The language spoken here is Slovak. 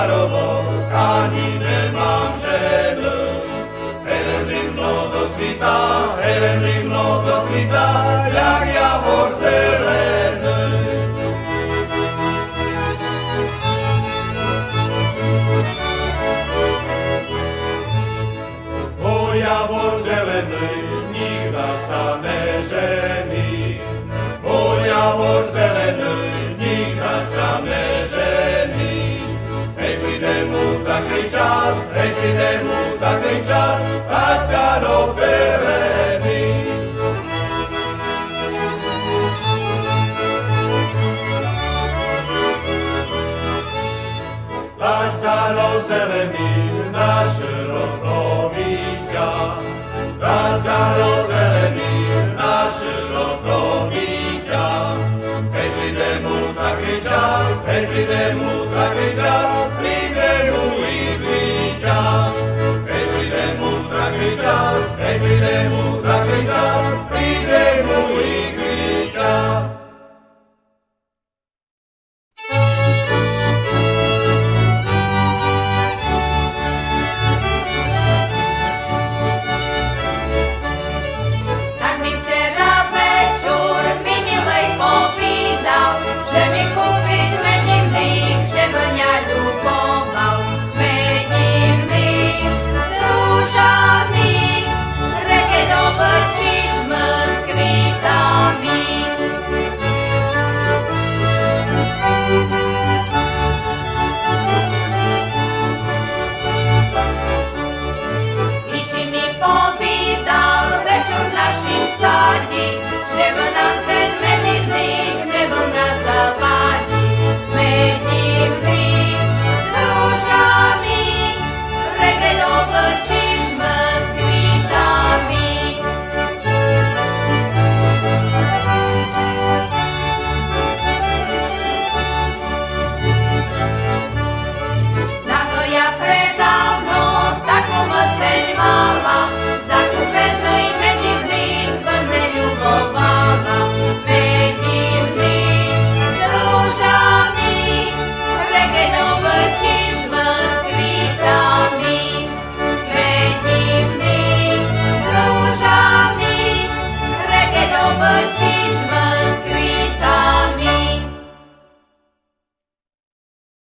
iar obok anime manșeblă. Ele prin blogosvita, ele prin blogosvita, iar ea vor se renă. O ea vor taký čas, hej, príde mu taký čas, rozzelení. A sa rozzelení náš rokovíťa. A sa rozzelení náš rokovíťa. Hej, príde mu taký čas, hej, príde mu taký čas, Supremo da Cristã.